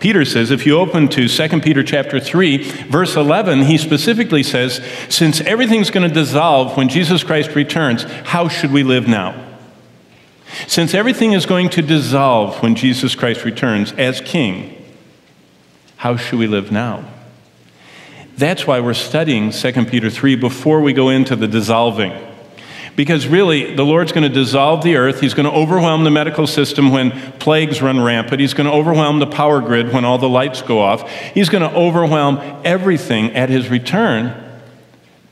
Peter says, if you open to 2 Peter chapter 3, verse 11, he specifically says, Since everything's going to dissolve when Jesus Christ returns, how should we live now? Since everything is going to dissolve when Jesus Christ returns as king, how should we live now? That's why we're studying 2 Peter 3 before we go into the dissolving. Because really, the Lord's going to dissolve the earth. He's going to overwhelm the medical system when plagues run rampant. He's going to overwhelm the power grid when all the lights go off. He's going to overwhelm everything at his return.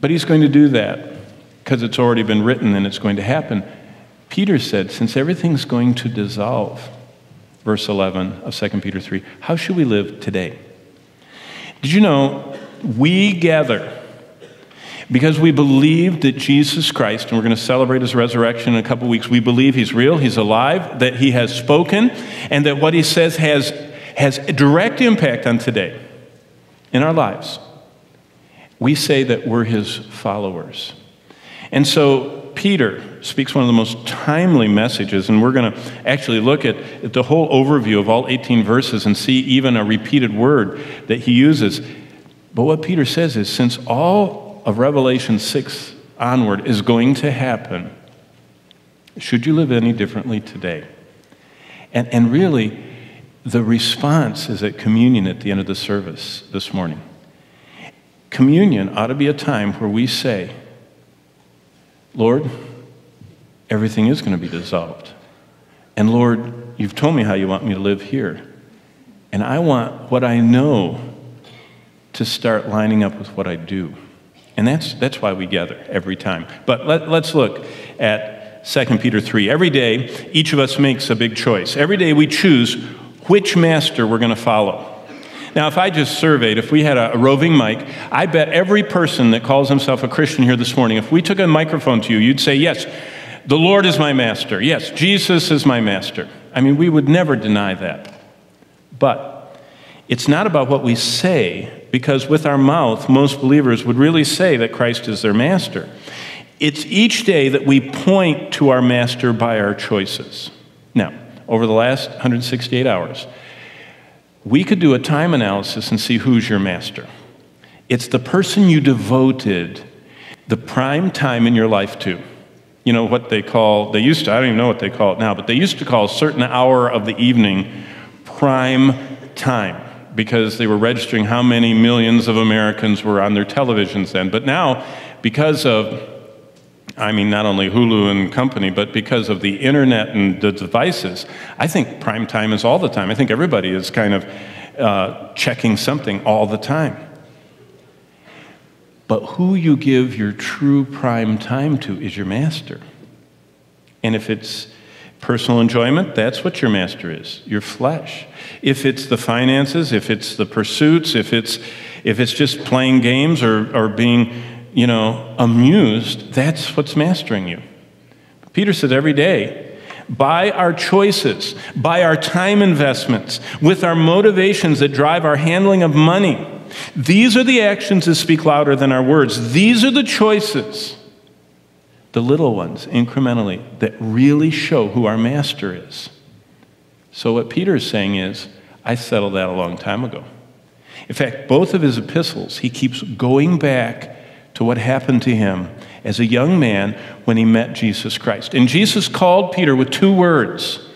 But he's going to do that because it's already been written and it's going to happen. Peter said, since everything's going to dissolve, verse 11 of 2 Peter 3, how should we live today? Did you know we gather because we believe that Jesus Christ, and we're going to celebrate his resurrection in a couple weeks, we believe he's real, he's alive, that he has spoken, and that what he says has, has a direct impact on today in our lives. We say that we're his followers. And so Peter speaks one of the most timely messages, and we're going to actually look at, at the whole overview of all 18 verses and see even a repeated word that he uses. But what Peter says is since all of Revelation 6 onward is going to happen, should you live any differently today? And, and really, the response is at communion at the end of the service this morning. Communion ought to be a time where we say, Lord, everything is going to be dissolved. And Lord, you've told me how you want me to live here. And I want what I know to start lining up with what I do. And that's, that's why we gather every time. But let, let's look at 2 Peter 3. Every day, each of us makes a big choice. Every day, we choose which master we're going to follow. Now, if I just surveyed, if we had a, a, roving mic, I bet every person that calls himself a Christian here this morning, if we took a microphone to you, you'd say, Yes, the Lord is my master. Yes, Jesus is my master. I mean, we would never deny that. But it's not about what we say, because with our mouth, most believers would really say that Christ is their master. It's each day that we point to our master by our choices. Now, over the last 168 hours, we could do a time analysis and see who's your master. It's the person you devoted the prime time in your life to. You know what they call, they used to, I don't even know what they call it now, but they used to call a certain hour of the evening prime time because they were registering how many millions of Americans were on their televisions then. But now, because of, I mean, not only Hulu and company, but because of the internet and the devices, I think prime time is all the time. I think everybody is kind of uh, checking something all the time. But who you give your true prime time to is your master. And if it's personal enjoyment, that's what your master is, your flesh. If it's the finances, if it's the pursuits, if it's if it's just playing games or, or being, you know, amused, that's what's mastering you. Peter said every day, by our choices, by our time investments, with our motivations that drive our handling of money, these are the actions that speak louder than our words. These are the choices the little ones incrementally that really show who our master is. So, what Peter is saying is, I settled that a long time ago. In fact, both of his epistles, he keeps going back to what happened to him as a young man when he met Jesus Christ. And Jesus called Peter with two words.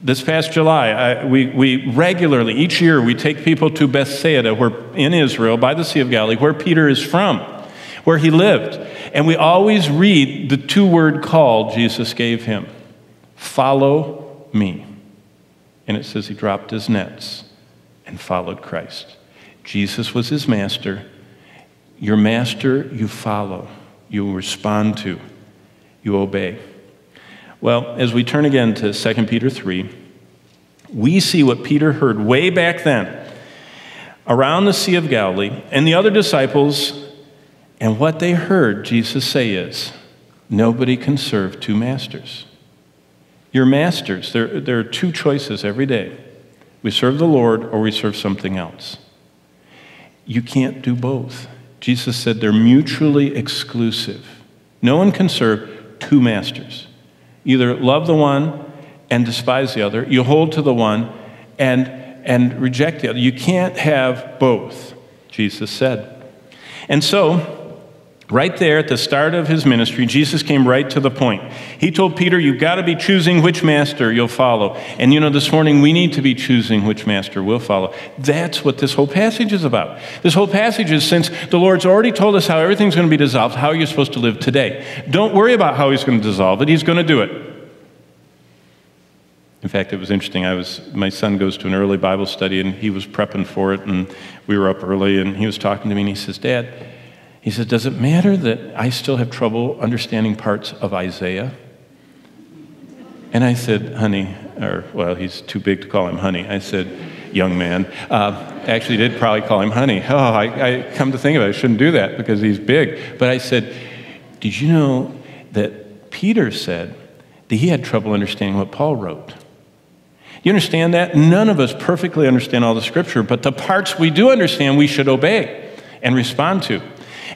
This past July, I, we, we regularly, each year, we take people to Bethsaida, where, in Israel, by the Sea of Galilee, where Peter is from, where he lived. And we always read the two word call Jesus gave him follow me. And it says he dropped his nets and followed Christ. Jesus was his master. Your master, you follow, you respond to, you obey. Well, as we turn again to 2 Peter 3, we see what Peter heard way back then around the Sea of Galilee, and the other disciples and what they heard Jesus say is, nobody can serve two masters. Your masters, there, there are two choices every day. We serve the Lord or we serve something else. You can't do both. Jesus said they're mutually exclusive. No one can serve two masters. Either love the one and despise the other, you hold to the one and and reject the other. You can't have both, Jesus said. And so, Right there at the start of his ministry, Jesus came right to the point. He told Peter, You've got to be choosing which master you'll follow. And you know, this morning we need to be choosing which master we'll follow. That's what this whole passage is about. This whole passage is since the Lord's already told us how everything's going to be dissolved, how are you're supposed to live today. Don't worry about how he's going to dissolve it, he's going to do it. In fact, it was interesting. I was my son goes to an early Bible study and he was prepping for it and we were up early and he was talking to me and he says, "Dad, he says, Does it matter that I still have trouble understanding parts of Isaiah? And I said, Honey, or, well, he's too big to call him honey. I said, Young man. Uh, actually, did probably call him honey. Oh, I, I come to think of it, I shouldn't do that because he's big. But I said, Did you know that Peter said that he had trouble understanding what Paul wrote? You understand that? None of us perfectly understand all the scripture, but the parts we do understand, we should obey and respond to.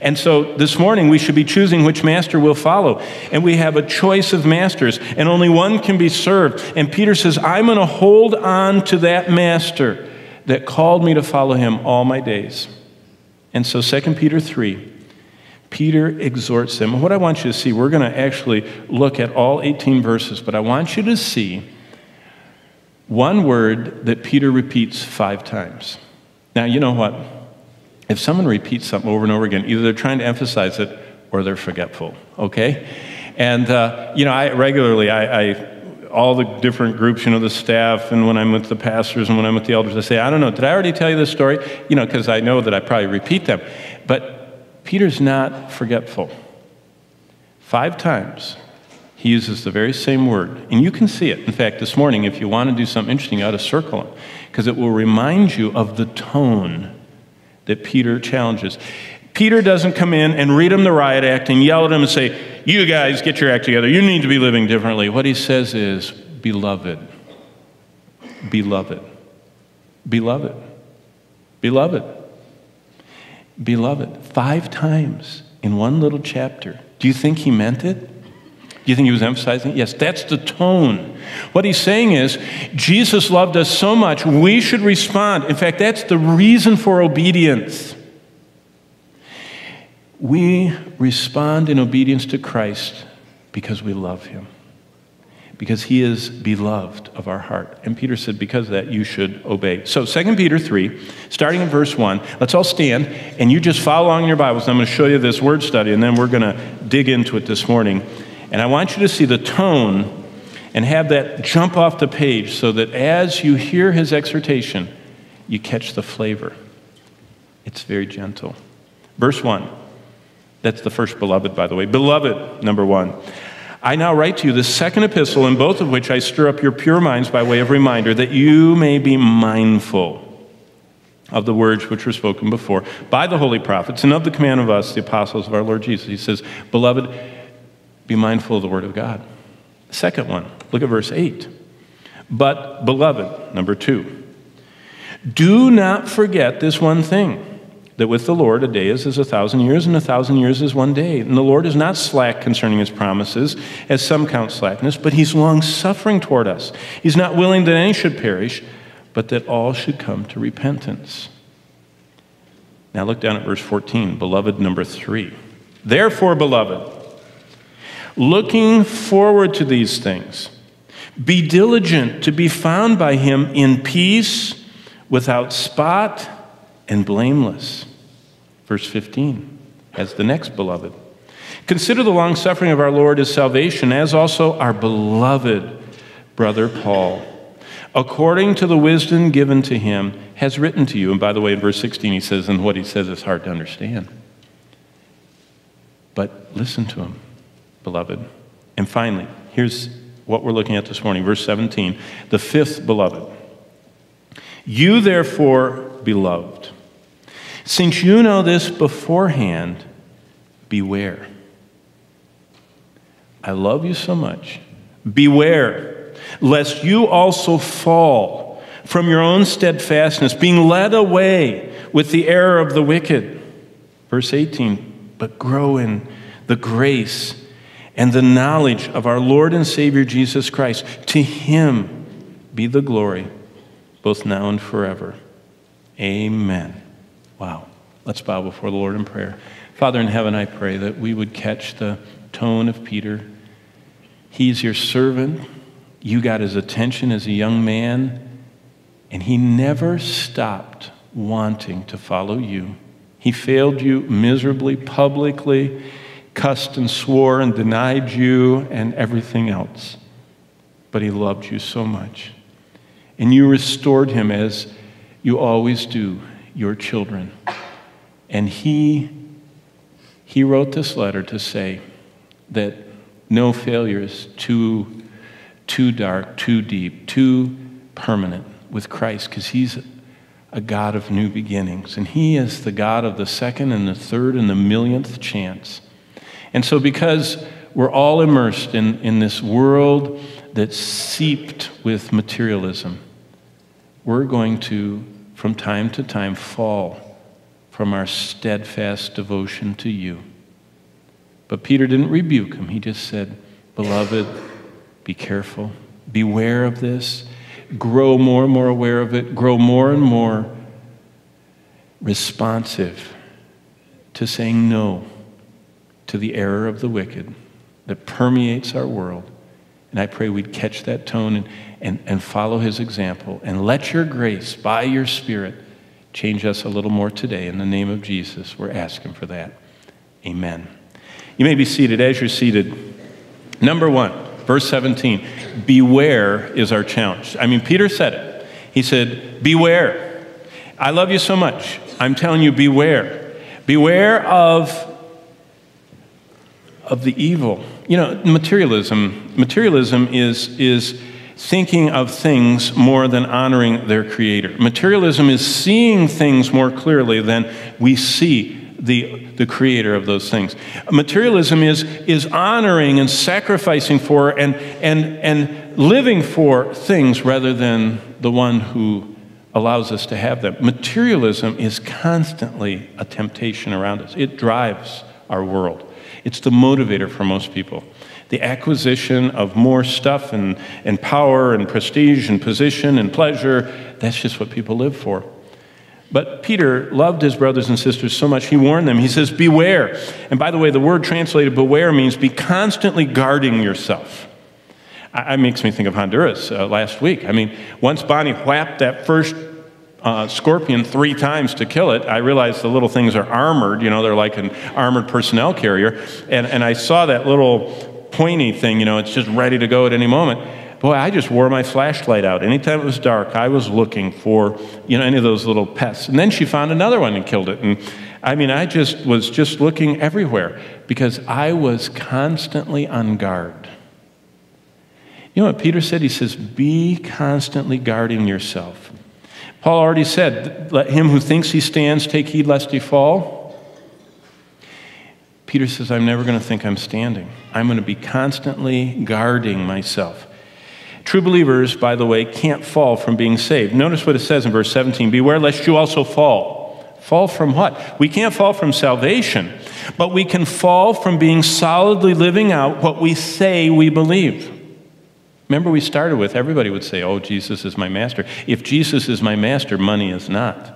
And so this morning we should be choosing which master we'll follow. And we have a choice of masters, and only one can be served. And Peter says, I'm going to hold on to that master that called me to follow him all my days. And so 2 Peter 3, Peter exhorts them. what I want you to see, we're going to actually look at all 18 verses, but I want you to see one word that Peter repeats five times. Now, you know what? If someone repeats something over and over again, either they're trying to emphasize it or they're forgetful, okay? And, uh, you know, I regularly, I, I, all the different groups, you know, the staff, and when I'm with the pastors and when I'm with the elders, I say, I don't know, did I already tell you this story? You know, because I know that I probably repeat them. But Peter's not forgetful. Five times he uses the very same word. And you can see it. In fact, this morning, if you want to do something interesting, you ought to circle it because it will remind you of the tone that Peter challenges. Peter doesn't come in and read him the riot act and yell at him and say, You guys, get your act together. You need to be living differently. What he says is, Beloved, beloved, beloved, beloved, beloved. Five times in one little chapter. Do you think he meant it? Do you think he was emphasizing? Yes, that's the tone. What he's saying is, Jesus loved us so much, we should respond. In fact, that's the reason for obedience. We respond in obedience to Christ because we love him, because he is beloved of our heart. And Peter said, because of that, you should obey. So, 2 Peter 3, starting in verse 1, let's all stand and you just follow along in your Bibles. I'm going to show you this word study, and then we're going to dig into it this morning. And I want you to see the tone and have that jump off the page so that as you hear his exhortation, you catch the flavor. It's very gentle. Verse 1. That's the first beloved, by the way. Beloved, number one. I now write to you the second epistle, in both of which I stir up your pure minds by way of reminder, that you may be mindful of the words which were spoken before by the holy prophets and of the command of us, the apostles of our Lord Jesus. He says, Beloved, be mindful of the Word of God. second one, look at verse 8. But, beloved, number two, do not forget this one thing that with the Lord a day is as a thousand years, and a thousand years is one day. And the Lord is not slack concerning his promises, as some count slackness, but he's long suffering toward us. He's not willing that any should perish, but that all should come to repentance. Now look down at verse 14, beloved number three. Therefore, beloved, looking forward to these things. Be diligent to be found by him in peace, without spot, and blameless. Verse 15, as the next beloved. Consider the long suffering of our Lord as salvation, as also our beloved brother Paul, according to the wisdom given to him, has written to you. And by the way, in verse 16, he says, and what he says is hard to understand. But listen to him beloved. And finally, here's what we're looking at this morning, verse 17. The fifth, beloved. You, therefore, beloved, since you know this beforehand, beware. I love you so much. Beware, lest you also fall from your own steadfastness, being led away with the error of the wicked. Verse 18, but grow in the grace and the knowledge of our Lord and Savior Jesus Christ. To him be the glory both now and forever. Amen. Wow. Let's bow before the Lord in prayer. Father in heaven, I pray that we would catch the tone of Peter. He's your servant. You got his attention as a young man, and he never stopped wanting to follow you. He failed you miserably, publicly, cussed and swore and denied you and everything else. But he loved you so much. And you restored him as you always do your children. And he, he wrote this letter to say that no failure is too, too dark, too deep, too permanent with Christ because he's a God of new beginnings. And he is the God of the second and the third and the millionth chance. And so, because we're all immersed in, in this world that's seeped with materialism, we're going to from time to time fall from our steadfast devotion to you. But Peter didn't rebuke him. He just said, Beloved, be careful, beware of this, grow more and more aware of it, grow more and more responsive to saying no to the error of the wicked that permeates our world. And I pray we'd catch that tone and, and, and follow his example. And let your grace, by your Spirit, change us a little more today. In the name of Jesus, we're asking for that. Amen. You may be seated. As you're seated, number one, verse 17 beware is our challenge. I mean, Peter said it. He said, Beware. I love you so much. I'm telling you, beware. Beware of of the evil. You know, materialism, materialism is, is thinking of things more than honoring their creator. Materialism is seeing things more clearly than we see the, the creator of those things. Materialism is, is honoring and sacrificing for and, and, and living for things rather than the one who allows us to have them. Materialism is constantly a temptation around us, it drives our world. It's the motivator for most people. The acquisition of more stuff and, and power and prestige and position and pleasure, that's just what people live for. But Peter loved his brothers and sisters so much, he warned them. He says, Beware. And by the way, the word translated beware means be constantly guarding yourself. It makes me think of Honduras uh, last week. I mean, once Bonnie whapped that first uh, scorpion three times to kill it, I realized the little things are armored. You know, they're like an armored personnel carrier. And, and I saw that little pointy thing, you know, it's just ready to go at any moment. Boy, I just wore my flashlight out. Anytime it was dark, I was looking for, you know, any of those little pests. And then she found another one and killed it. And I mean, I just was just looking everywhere because I was constantly on guard. You know what Peter said? He says, Be constantly guarding yourself. Paul already said, Let him who thinks he stands take heed lest he fall. Peter says, I'm never going to think I'm standing. I'm going to be constantly guarding myself. True believers, by the way, can't fall from being saved. Notice what it says in verse 17 Beware lest you also fall. Fall from what? We can't fall from salvation, but we can fall from being solidly living out what we say we believe. Remember, we started with everybody would say, Oh, Jesus is my master. If Jesus is my master, money is not.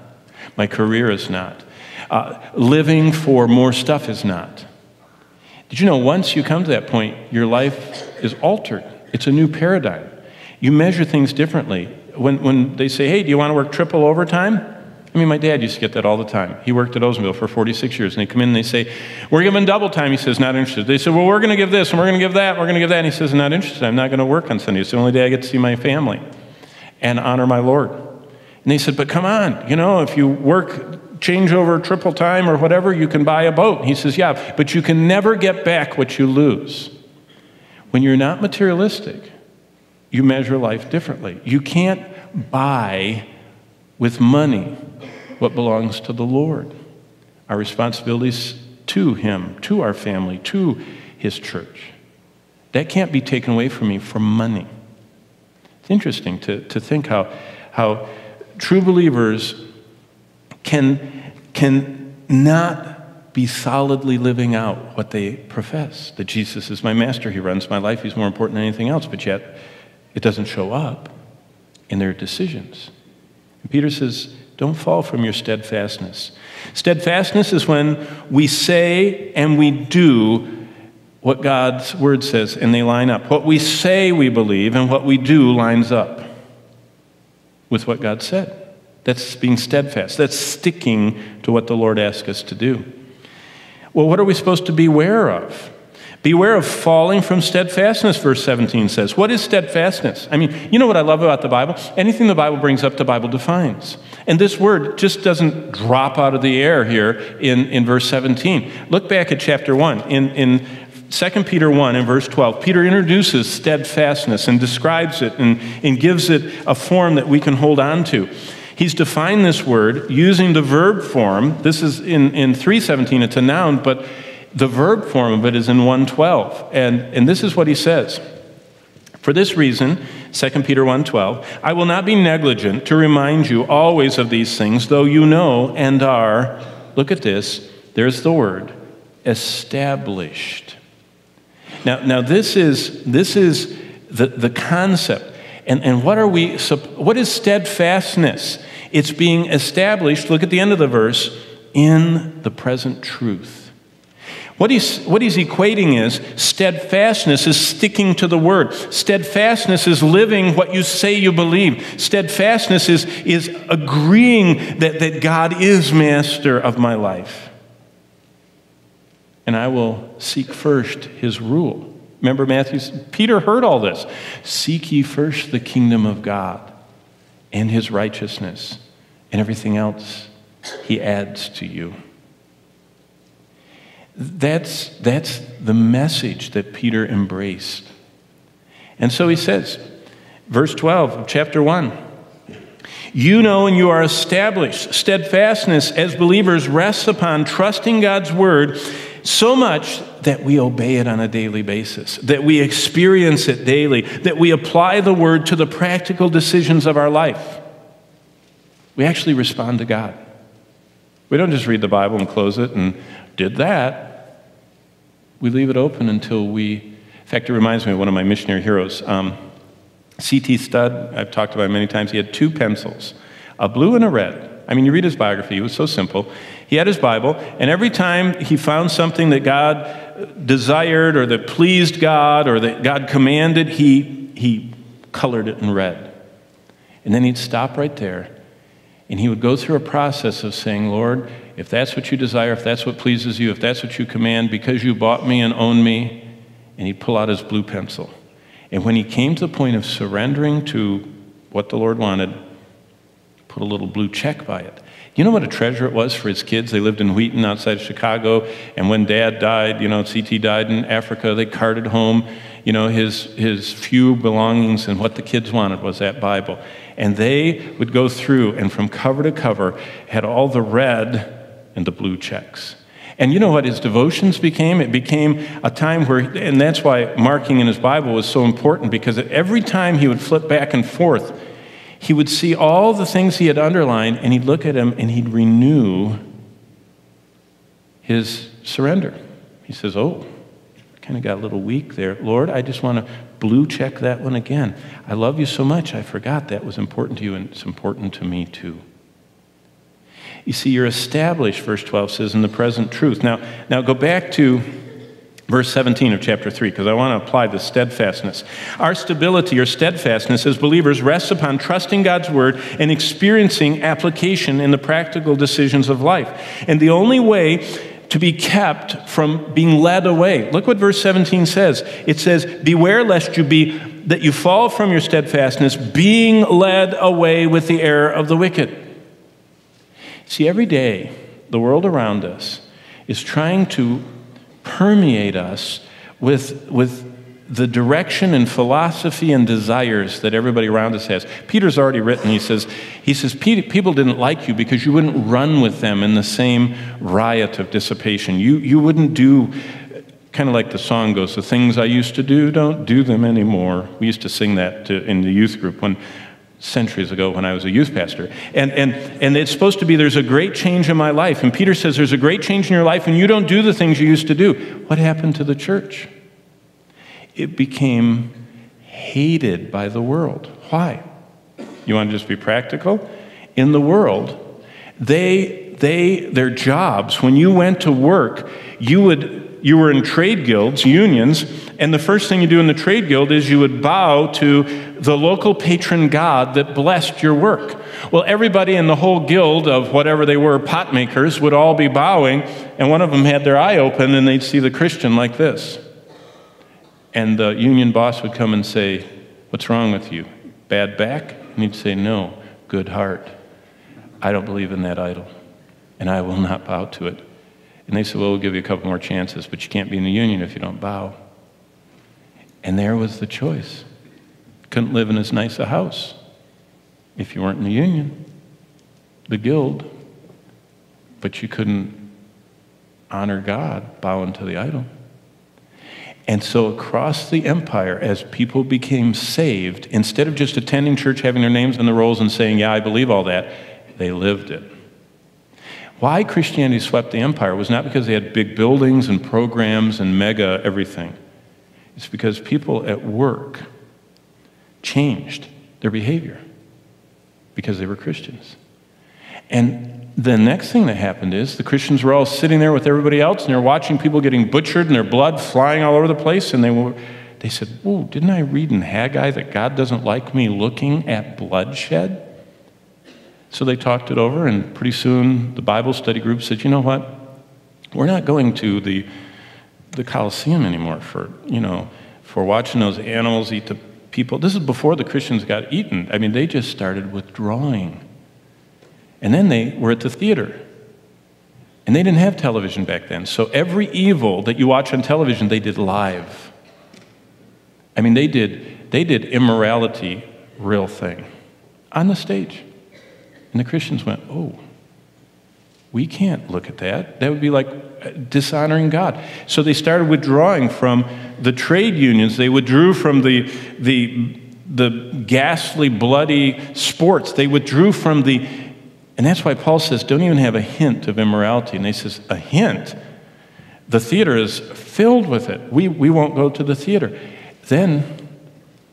My career is not. Uh, living for more stuff is not. Did you know once you come to that point, your life is altered? It's a new paradigm. You measure things differently. When, when they say, Hey, do you want to work triple overtime? I mean, my dad used to get that all the time. He worked at Oldsmobile for 46 years, and they come in and they say, We're giving double time. He says, Not interested. They say, Well, we're going to give this, and we're going to give that, we're going to give that. And he says, Not interested. I'm not going to work on Sunday. It's the only day I get to see my family and honor my Lord. And they said, But come on, you know, if you work change over triple time or whatever, you can buy a boat. He says, Yeah, but you can never get back what you lose. When you're not materialistic, you measure life differently. You can't buy with money what belongs to the Lord. Our responsibilities to Him, to our family, to His church. That can't be taken away from me for money. It's interesting to, to think how, how true believers can, can not be solidly living out what they profess that Jesus is my master, He runs my life, He's more important than anything else, but yet it doesn't show up in their decisions. Peter says, don't fall from your steadfastness. Steadfastness is when we say and we do what God's word says and they line up. What we say we believe and what we do lines up with what God said. That's being steadfast. That's sticking to what the Lord asks us to do. Well, what are we supposed to beware of? Beware of falling from steadfastness, verse 17 says. What is steadfastness? I mean, you know what I love about the Bible? Anything the Bible brings up, the Bible defines. And this word just doesn't drop out of the air here in, in verse 17. Look back at chapter 1. In, in 2 Peter 1 and verse 12, Peter introduces steadfastness and describes it and, and gives it a form that we can hold on to. He's defined this word using the verb form. This is in, in 317, it's a noun, but the verb form of it is in 112. And, and this is what he says. For this reason, 2 Peter 1:12, I will not be negligent to remind you always of these things, though you know and are, look at this, there's the word, established. Now, now this is this is the, the concept. And, and what are we what is steadfastness? It's being established, look at the end of the verse, in the present truth. What he's, what he's equating is steadfastness is sticking to the word. Steadfastness is living what you say you believe. Steadfastness is, is agreeing that, that God is master of my life. And I will seek first his rule. Remember Matthew? Peter heard all this. Seek ye first the kingdom of God and his righteousness, and everything else he adds to you. That's, that's the message that Peter embraced. And so he says, verse 12 of chapter 1 You know and you are established. Steadfastness as believers rests upon trusting God's word so much that we obey it on a daily basis, that we experience it daily, that we apply the word to the practical decisions of our life. We actually respond to God. We don't just read the Bible and close it and did that. We leave it open until we, in fact, it reminds me of one of my missionary heroes. Um, C.T. Studd, I've talked about him many times, he had two pencils, a blue and a red. I mean, you read his biography, it was so simple. He had his Bible, and every time he found something that God desired or that pleased God or that God commanded, he, he colored it in red. And then he'd stop right there and he would go through a process of saying, Lord, if that's what you desire, if that's what pleases you, if that's what you command, because you bought me and own me, and he'd pull out his blue pencil. And when he came to the point of surrendering to what the Lord wanted, put a little blue check by it. You know what a treasure it was for his kids? They lived in Wheaton outside of Chicago, and when dad died, you know, CT died in Africa, they carted home, you know, his, his few belongings, and what the kids wanted was that Bible. And they would go through and from cover to cover had all the red and the blue checks. And you know what his devotions became? It became a time where, and that's why marking in his Bible was so important because every time he would flip back and forth, he would see all the things he had underlined and he'd look at them and he'd renew his surrender. He says, Oh, kind of got a little weak there. Lord, I just want to blue check that one again. I love you so much, I forgot that was important to you, and it's important to me too. You see, you're established, verse 12 says, in the present truth. Now, now go back to verse 17 of chapter 3, because I want to apply the steadfastness. Our stability or steadfastness as believers rests upon trusting God's word and experiencing application in the practical decisions of life. And the only way to be kept from being led away. Look what verse 17 says. It says, Beware lest you be that you fall from your steadfastness, being led away with the error of the wicked. See, every day, the world around us is trying to permeate us with, with the direction and philosophy and desires that everybody around us has. Peter's already written, he says, he says, people didn't like you because you wouldn't run with them in the same riot of dissipation. You, you wouldn't do, kind of like the song goes, the things I used to do, don't do them anymore. We used to sing that to, in the youth group when centuries ago when I was a youth pastor. And, and, and it's supposed to be there's a great change in my life. And Peter says there's a great change in your life and you don't do the things you used to do. What happened to the church? it became hated by the world. Why? You want to just be practical? in the world, they, they, their jobs, when you went to work, you would you were in trade guilds, unions, and the first thing you do in the trade guild is you would bow to the local patron god that blessed your work. Well, everybody in the whole guild of whatever they were, pot makers, would all be bowing, and one of them had their eye open and they'd see the Christian like this. And the union boss would come and say, What's wrong with you? Bad back? And he'd say, No, good heart. I don't believe in that idol, and I will not bow to it. And they said, Well, we'll give you a couple more chances, but you can't be in the union if you don't bow. And there was the choice. Couldn't live in as nice a house if you weren't in the union, the guild, but you couldn't honor God bowing to the idol. And so, across the empire, as people became saved, instead of just attending church, having their names in the rolls, and saying, Yeah, I believe all that, they lived it. Why Christianity swept the empire was not because they had big buildings and programs and mega everything. It's because people at work changed their behavior because they were Christians. And the next thing that happened is the Christians were all sitting there with everybody else and they're watching people getting butchered and their blood flying all over the place. And they, were, they said, Whoa, didn't I read in Haggai that God doesn't like me looking at bloodshed? So they talked it over, and pretty soon the Bible study group said, you know what? We're not going to the, the Colosseum anymore for, you know, for watching those animals eat the people. This is before the Christians got eaten. I mean, they just started withdrawing. And then they were at the theater. And they didn't have television back then. So every evil that you watch on television, they did live. I mean, they did, they did immorality, real thing, on the stage. And the Christians went, Oh, we can't look at that. That would be like uh, dishonoring God. So they started withdrawing from the trade unions. They withdrew from the, the, the ghastly, bloody sports. They withdrew from the, and that's why Paul says, don't even have a hint of immorality. And he says, a hint. The theater is filled with it. We, we won't go to the theater. Then,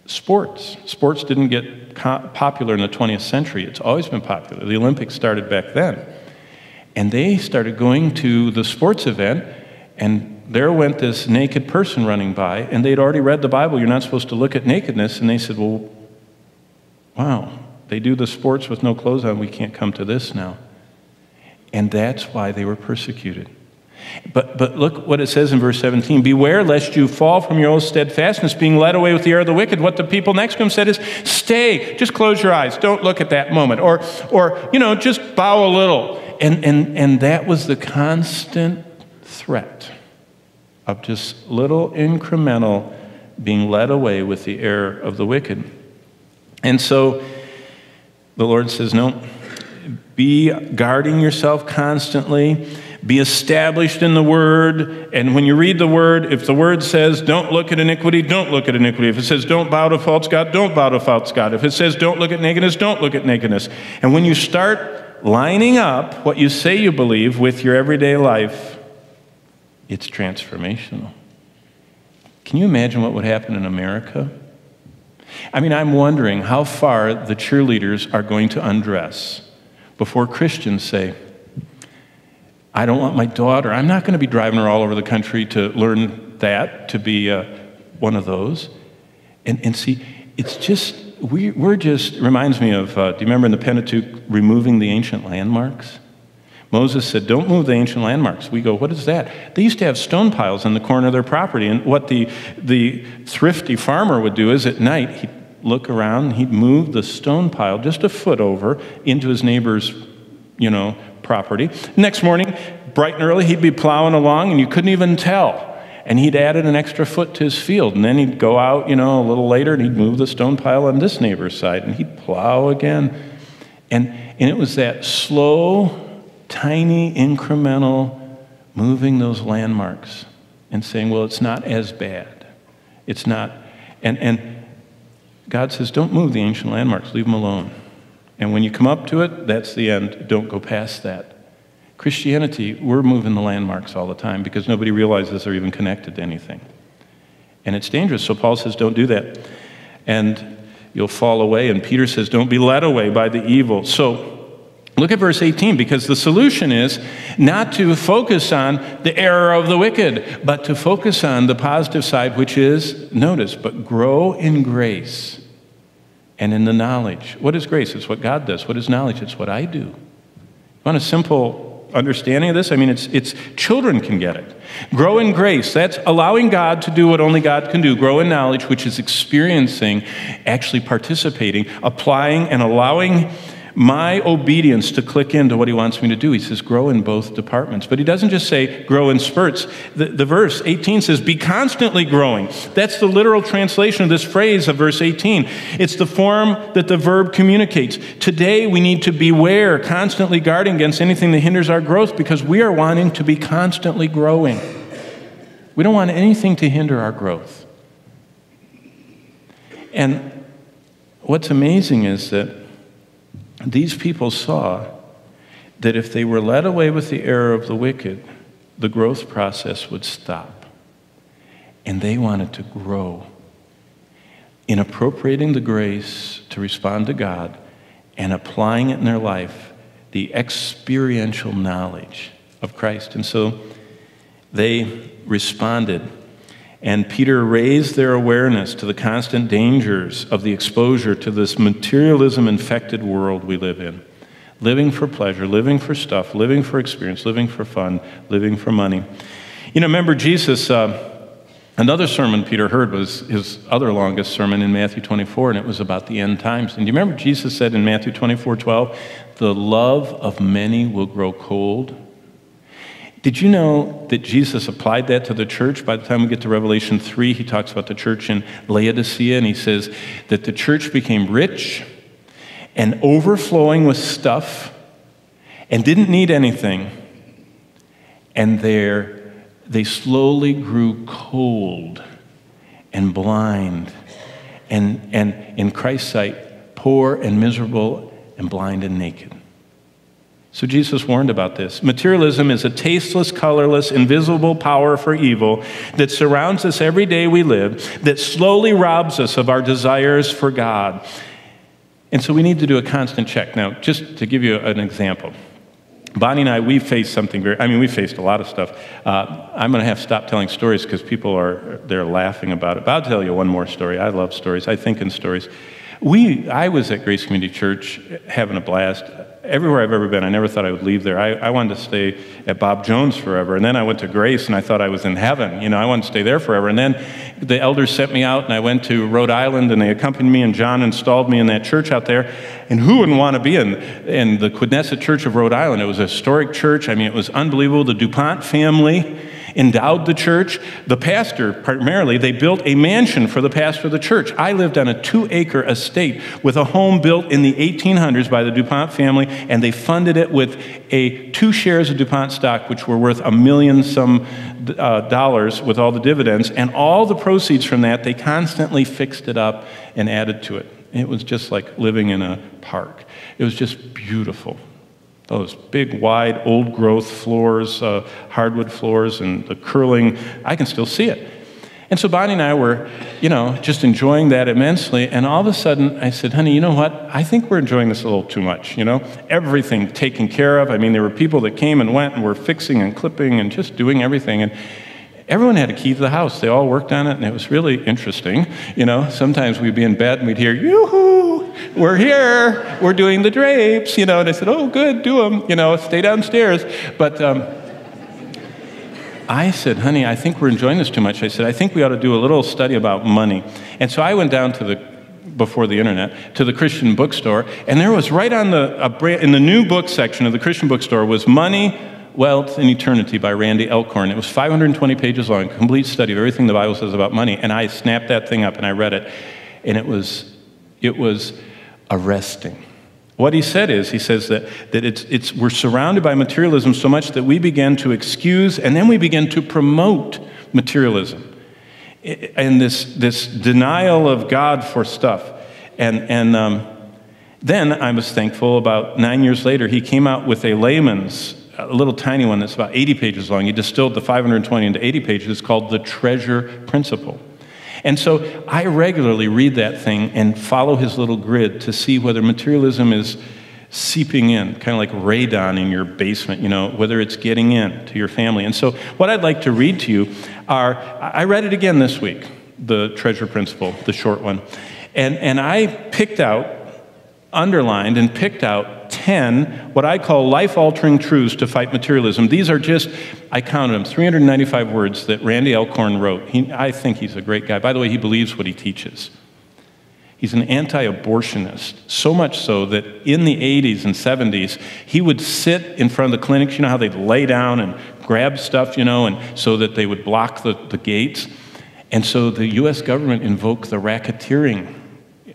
sports. Sports didn't get popular in the 20th century. It's always been popular. The Olympics started back then. And they started going to the sports event, and there went this naked person running by, and they'd already read the Bible. You're not supposed to look at nakedness. And they said, Well, wow, they do the sports with no clothes on. We can't come to this now. And that's why they were persecuted. But, but look what it says in verse 17 Beware lest you fall from your own steadfastness, being led away with the air of the wicked. What the people next to him said is, Stay, just close your eyes, don't look at that moment. Or, or you know, just bow a little. And, and, and that was the constant threat of just little incremental being led away with the error of the wicked. And so the Lord says, No, be guarding yourself constantly be established in the word. And when you read the word, if the word says, don't look at iniquity, don't look at iniquity. If it says, don't bow to false God, don't bow to false God. If it says, don't look at nakedness, don't look at nakedness. And when you start lining up what you say you believe with your everyday life, it's transformational. Can you imagine what would happen in America? I mean, I'm wondering how far the cheerleaders are going to undress before Christians say, I don't want my daughter, I'm not going to be driving her all over the country to learn that, to be uh, one of those. And, and see, it's just, we, we're just, reminds me of, uh, do you remember in the Pentateuch, removing the ancient landmarks? Moses said, Don't move the ancient landmarks. We go, What is that? They used to have stone piles in the corner of their property. And what the, the thrifty farmer would do is at night, he'd look around, he'd move the stone pile just a foot over into his neighbor's, you know, property. Next morning, bright and early, he'd be plowing along and you couldn't even tell. And he'd added an extra foot to his field. And then he'd go out, you know, a little later and he'd move the stone pile on this neighbor's side and he'd plow again. And, and it was that slow, tiny, incremental moving those landmarks and saying, well, it's not as bad. It's not. And, and God says, don't move the ancient landmarks, leave them alone. And when you come up to it, that's the end. Don't go past that. Christianity, we're moving the landmarks all the time because nobody realizes they're even connected to anything. And it's dangerous. So Paul says, don't do that. And you'll fall away. And Peter says, don't be led away by the evil. So Look at verse 18 because the solution is not to focus on the error of the wicked, but to focus on the positive side, which is, notice, but grow in grace and in the knowledge. What is grace? It's what God does. What is knowledge? It's what I do. You want a simple understanding of this? I mean, it's, it's children can get it. Grow in grace. That's allowing God to do what only God can do. Grow in knowledge, which is experiencing, actually participating, applying, and allowing my obedience to click into what he wants me to do. He says, grow in both departments. But he doesn't just say grow in spurts. The, the, verse 18 says, be constantly growing. That's the literal translation of this phrase of verse 18. It's the form that the verb communicates. Today, we need to beware, constantly guarding against anything that hinders our growth because we are wanting to be constantly growing. We don't want anything to hinder our growth. And what's amazing is that these people saw that if they were led away with the error of the wicked, the growth process would stop. And they wanted to grow in appropriating the grace to respond to God and applying it in their life, the experiential knowledge of Christ. And so they responded and Peter raised their awareness to the constant dangers of the exposure to this materialism infected world we live in. Living for pleasure, living for stuff, living for experience, living for fun, living for money. You know, remember Jesus, uh, another sermon Peter heard was his other longest sermon in Matthew 24, and it was about the end times. And do you remember Jesus said in Matthew 24 12, the love of many will grow cold did you know that Jesus applied that to the church? By the time we get to Revelation 3, he talks about the church in Laodicea, and he says that the church became rich and overflowing with stuff and didn't need anything. And there, they slowly grew cold and blind, and, and in Christ's sight, poor and miserable and blind and naked. So Jesus warned about this. Materialism is a tasteless, colorless, invisible power for evil that surrounds us every day we live, that slowly robs us of our desires for God. And so we need to do a constant check. Now, just to give you an example. Bonnie and I, we faced something very, I mean, we faced a lot of stuff. Uh, I'm going to have to stop telling stories because people are, they're laughing about it. But I'll tell you one more story. I love stories. I think in stories. We, I was at Grace Community Church having a blast everywhere I've ever been, I never thought I would leave there. I, I, wanted to stay at Bob Jones forever. And then I went to Grace and I thought I was in heaven. You know, I wanted to stay there forever. And then the elders sent me out and I went to Rhode Island and they accompanied me and John installed me in that church out there. And who wouldn't want to be in, in the Quidnessett Church of Rhode Island? It was a historic church. I mean, it was unbelievable. The DuPont family endowed the church. The pastor, primarily, they built a mansion for the pastor of the church. I lived on a two acre estate with a home built in the 1800s by the DuPont family, and they funded it with a two shares of DuPont stock, which were worth a million some uh, dollars with all the dividends. And all the proceeds from that, they constantly fixed it up and added to it. It was just like living in a park. It was just beautiful. Those big, wide, old growth floors, uh, hardwood floors, and the curling, I can still see it. And so Bonnie and I were, you know, just enjoying that immensely. And all of a sudden, I said, honey, you know what? I think we're enjoying this a little too much, you know? Everything taken care of. I mean, there were people that came and went and were fixing and clipping and just doing everything. And everyone had a key to the house. They all worked on it, and it was really interesting. You know, sometimes we'd be in bed and we'd hear, yoo-hoo, we're here, we're doing the drapes, you know, and I said, oh, good, do them, you know, stay downstairs. But um, I said, honey, I think we're enjoying this too much. I said, I think we ought to do a little study about money. And so I went down to the before the internet to the Christian bookstore, and there was right on the in the new book section of the Christian bookstore was money, Wealth and Eternity by Randy Alcorn. It was 520 pages long, complete study of everything the Bible says about money. And I snapped that thing up and I read it. And it was, it was arresting. What he said is, he says that, that it's, it's, we're surrounded by materialism so much that we begin to excuse and then we begin to promote materialism. And this, this denial of God for stuff. And, and um, then I was thankful about nine years later, he came out with a layman's a little tiny one that's about 80 pages long. He distilled the 520 into 80 pages. It's called The Treasure Principle. And so I regularly read that thing and follow his little grid to see whether materialism is seeping in, kind of like radon in your basement, you know, whether it's getting in to your family. And so, what I'd like to read to you are I read it again this week, the treasure principle, the short one. And, and I picked out, underlined, and picked out 10 what I call life altering truths to fight materialism. These are just, I counted them, 395 words that Randy Alcorn wrote. He, I think he's a great guy. By the way, he believes what he teaches. He's an anti abortionist, so much so that in the 80s and 70s, he would sit in front of the clinics. You know how they'd lay down and grab stuff, you know, and so that they would block the, the gates? And so the US government invoked the racketeering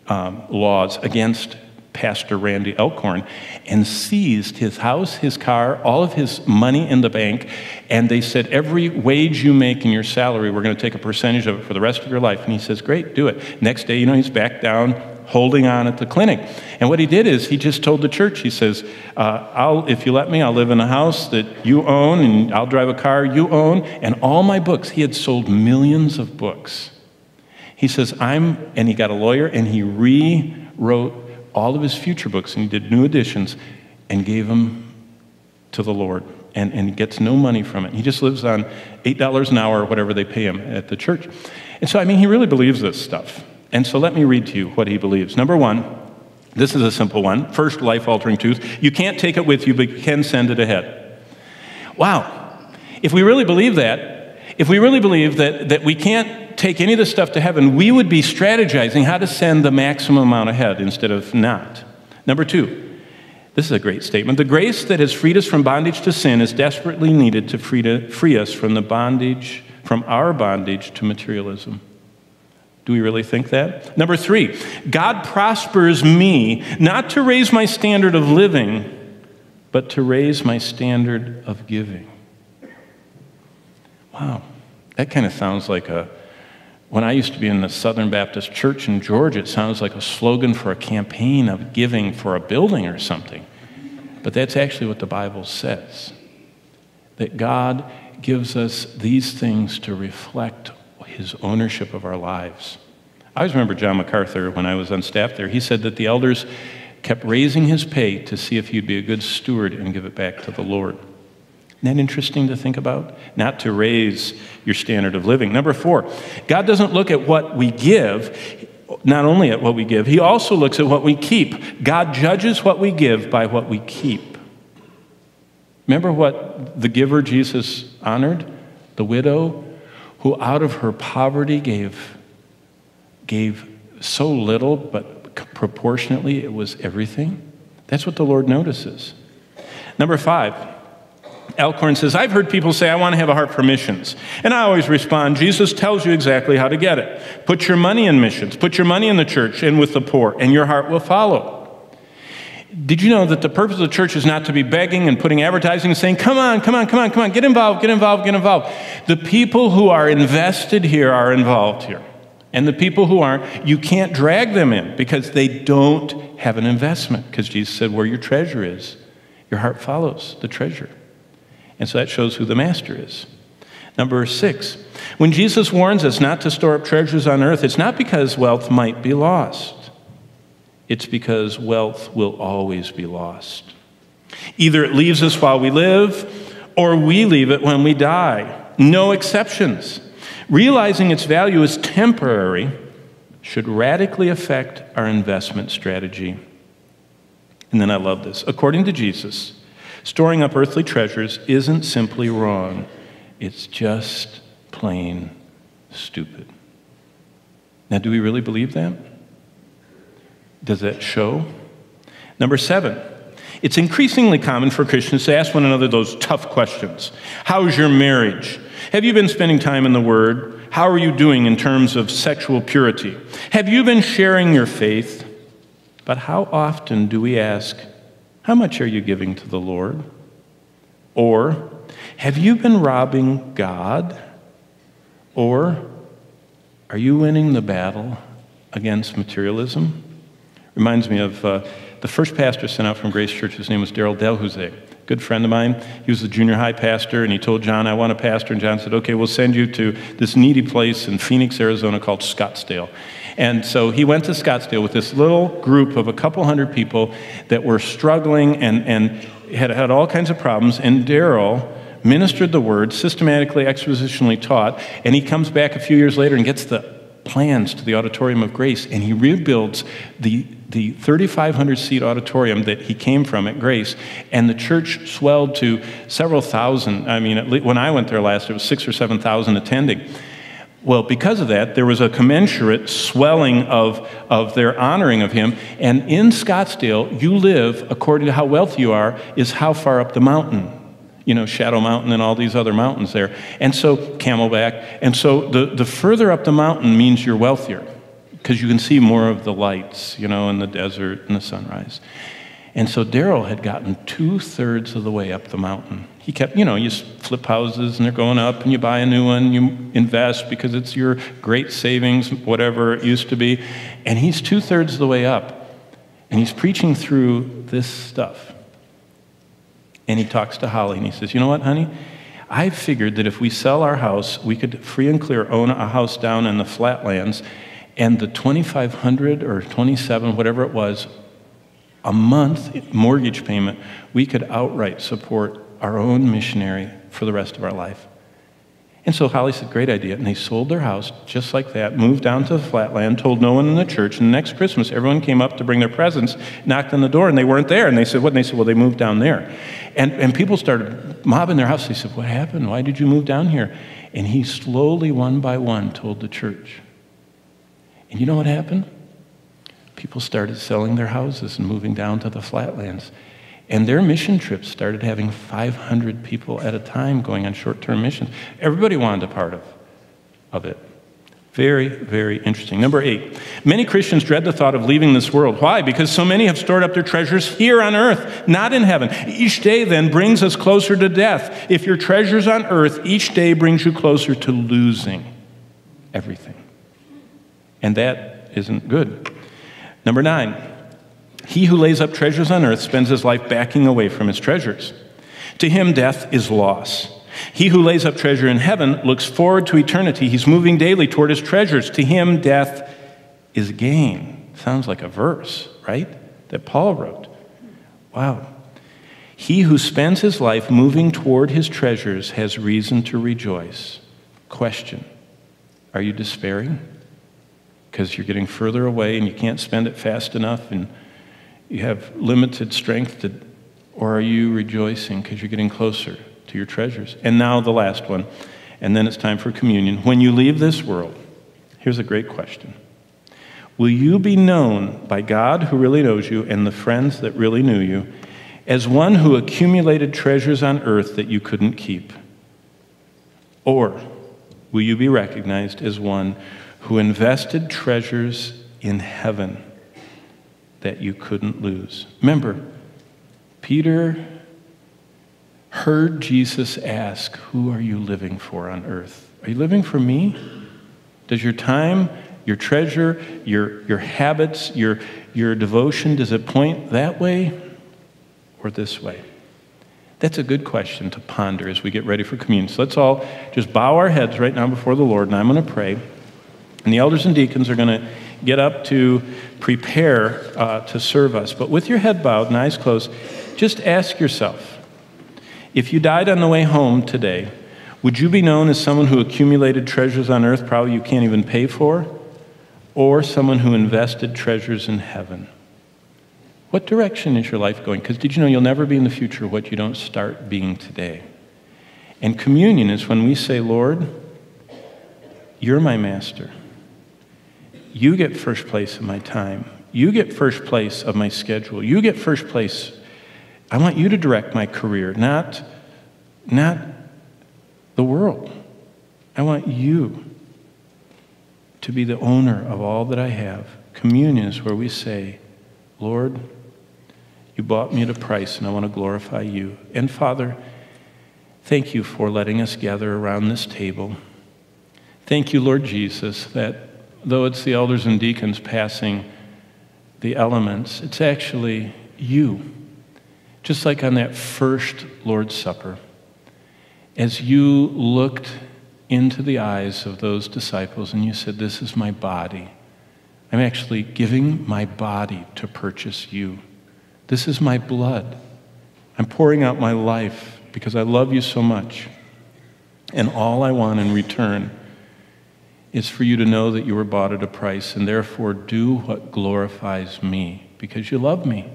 um, laws against Pastor Randy Alcorn and seized his house, his car, all of his money in the bank. And they said, Every wage you make in your salary, we're going to take a percentage of it for the rest of your life. And he says, Great, do it. Next day, you know, he's back down holding on at the clinic. And what he did is he just told the church, he says, uh, I'll, if you let me, I'll live in a house that you own, and I'll drive a car you own, and all my books. He had sold millions of books. He says, I'm, and he got a lawyer, and he rewrote all of his future books and he did new editions and gave them to the Lord. And, and gets no money from it. He just lives on $8 an hour or whatever they pay him at the church. And so, I mean, he really believes this stuff. And so, let me read to you what he believes. Number one, this is a simple one. First, life altering truth. You can't take it with you, but you can send it ahead. Wow. If we really believe that, if we really believe that, that we can't take any of this stuff to heaven, we would be strategizing how to send the maximum amount ahead instead of not. Number two, this is a great statement. The grace that has freed us from bondage to sin is desperately needed to free, to free us from the bondage, from our bondage to materialism. Do we really think that? Number three, God prospers me not to raise my standard of living, but to raise my standard of giving. Wow, that kind of sounds like a when I used to be in the Southern Baptist Church in Georgia, it sounds like a slogan for a campaign of giving for a building or something. But that's actually what the Bible says that God gives us these things to reflect his ownership of our lives. I always remember John MacArthur when I was on staff there. He said that the elders kept raising his pay to see if he'd be a good steward and give it back to the Lord. Isn't that interesting to think about? Not to raise your standard of living. Number four, God doesn't look at what we give, not only at what we give, He also looks at what we keep. God judges what we give by what we keep. Remember what the giver Jesus honored? The widow who out of her poverty gave, gave so little, but proportionately it was everything. That's what the Lord notices. Number five, Alcorn says, I've heard people say, I want to have a heart for missions. And I always respond, Jesus tells you exactly how to get it. Put your money in missions, put your money in the church and with the poor, and your heart will follow. Did you know that the purpose of the church is not to be begging and putting advertising and saying, come on, come on, come on, come on, get involved, get involved, get involved? The people who are invested here are involved here. And the people who aren't, you can't drag them in because they don't have an investment. Because Jesus said, where your treasure is, your heart follows the treasure. And so that shows who the master is. Number six, when Jesus warns us not to store up treasures on earth, it's not because wealth might be lost, it's because wealth will always be lost. Either it leaves us while we live, or we leave it when we die. No exceptions. Realizing its value is temporary should radically affect our investment strategy. And then I love this. According to Jesus, Storing up earthly treasures isn't simply wrong, it's just plain stupid. Now, do we really believe that? Does that show? Number seven, it's increasingly common for Christians to ask one another those tough questions How's your marriage? Have you been spending time in the Word? How are you doing in terms of sexual purity? Have you been sharing your faith? But how often do we ask, how much are you giving to the Lord? Or, have you been robbing God? Or, are you winning the battle against materialism? Reminds me of uh, the first pastor sent out from Grace Church. His name was Daryl DelHousaye. Good friend of mine. He was a junior high pastor, and he told John, I want a pastor. And John said, Okay, we'll send you to this needy place in Phoenix, Arizona called Scottsdale. And so he went to Scottsdale with this little group of a couple hundred people that were struggling and, and had had all kinds of problems. And Daryl ministered the word, systematically, expositionally taught, and he comes back a few years later and gets the plans to the Auditorium of Grace, and he rebuilds the, the 3,500 seat auditorium that he came from at Grace, and the church swelled to several thousand. I mean, when I went there last, it was six or 7,000 attending. Well, because of that, there was a commensurate swelling of, of their honoring of him. And in Scottsdale, you live, according to how wealthy you are, is how far up the mountain. You know, Shadow Mountain and all these other mountains there. And so, Camelback. And so, the, the further up the mountain means you're wealthier because you can see more of the lights, you know, in the desert and the sunrise. And so Daryl had gotten two thirds of the way up the mountain. He kept, you know, you flip houses and they're going up, and you buy a new one, you invest because it's your great savings, whatever it used to be. And he's two thirds of the way up, and he's preaching through this stuff. And he talks to Holly, and he says, You know what, honey? I figured that if we sell our house, we could free and clear own a house down in the flatlands, and the 2,500 or 27, whatever it was, a month mortgage payment, we could outright support our own missionary for the rest of our life. And so Holly said, Great idea. And they sold their house just like that, moved down to the flatland, told no one in the church. And next Christmas, everyone came up to bring their presents, knocked on the door, and they weren't there. And they said, What? And they said, Well, they moved down there. And, and people started mobbing their house. They said, What happened? Why did you move down here? And he slowly, one by one, told the church. And you know what happened? people started selling their houses and moving down to the flatlands. And their mission trips started having 500 people at a time going on short term missions. Everybody wanted a part of, of it. Very, very interesting. Number eight, many Christians dread the thought of leaving this world. Why? Because so many have stored up their treasures here on earth, not in heaven. Each day then brings us closer to death. If your treasures on earth, each day brings you closer to losing everything. And that isn't good. Number nine, he who lays up treasures on earth spends his life backing away from his treasures. To him, death is loss. He who lays up treasure in heaven looks forward to eternity. He's moving daily toward his treasures. To him, death is gain. Sounds like a verse, right? That Paul wrote. Wow. He who spends his life moving toward his treasures has reason to rejoice. Question Are you despairing? because you're getting further away and you can't spend it fast enough and you have limited strength to, or are you rejoicing because you're getting closer to your treasures? And now the last one, and then it's time for communion. When you leave this world, here's a great question. Will you be known by God who really knows you and the friends that really knew you as one who accumulated treasures on earth that you couldn't keep? Or will you be recognized as one who invested treasures in heaven that you couldn't lose. Remember, Peter heard Jesus ask, Who are you living for on earth? Are you living for me? Does your time, your treasure, your, your habits, your, your devotion, does it point that way or this way? That's a good question to ponder as we get ready for communion. So let's all just bow our heads right now before the Lord, and I'm going to pray. And the elders and deacons are going to get up to prepare uh, to serve us. But with your head bowed and eyes closed, just ask yourself if you died on the way home today, would you be known as someone who accumulated treasures on earth probably you can't even pay for, or someone who invested treasures in heaven? What direction is your life going? Because did you know you'll never be in the future what you don't start being today? And communion is when we say, Lord, you're my master. You get first place of my time. You get first place of my schedule. You get first place. I want you to direct my career, not, not the world. I want you to be the owner of all that I have. Communion is where we say, Lord, you bought me at a price, and I want to glorify you. And Father, thank you for letting us gather around this table. Thank you, Lord Jesus, that though it's the elders and deacons passing the elements, it's actually you just like on that first Lord's Supper, as you looked into the eyes of those disciples and you said, This is my body. I'm actually giving my body to purchase you. This is my blood. I'm pouring out my life because I love you so much. And all I want in return is for you to know that you were bought at a price, and therefore do what glorifies me because you love me.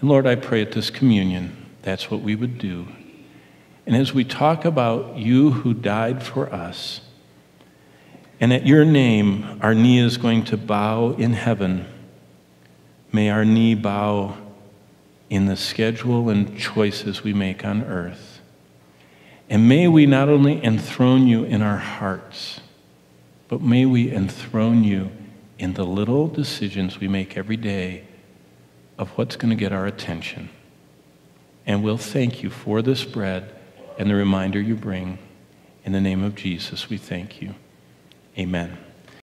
And Lord, I pray at this communion, that's what we would do. And as we talk about you who died for us, and at your name, our knee is going to bow in heaven. May our knee bow in the schedule and choices we make on earth. And may we not only enthrone you in our hearts, but may we enthrone you in the little decisions we make every day of what's going to get our attention. And we'll thank you for this bread and the reminder you bring. In the name of Jesus, we thank you. Amen.